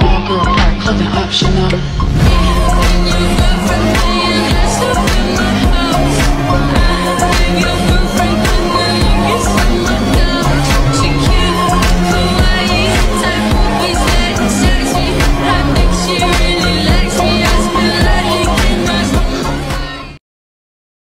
all-girl party, clothing optional.